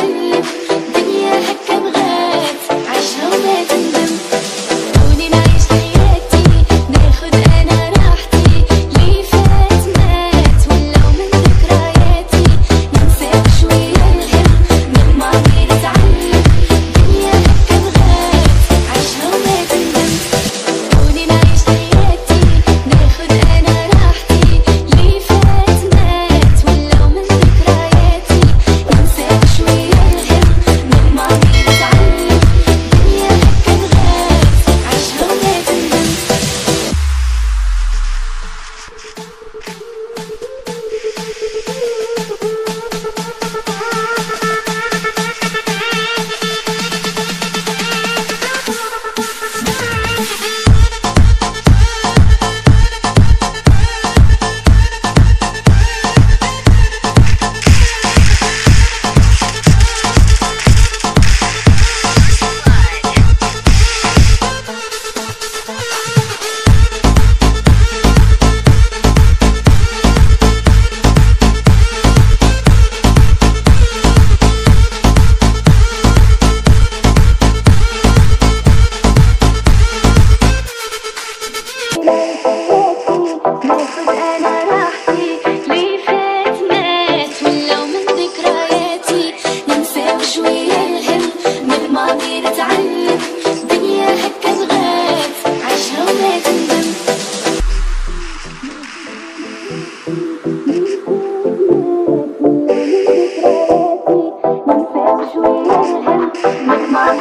mine.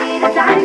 night, a night.